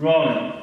Ronan.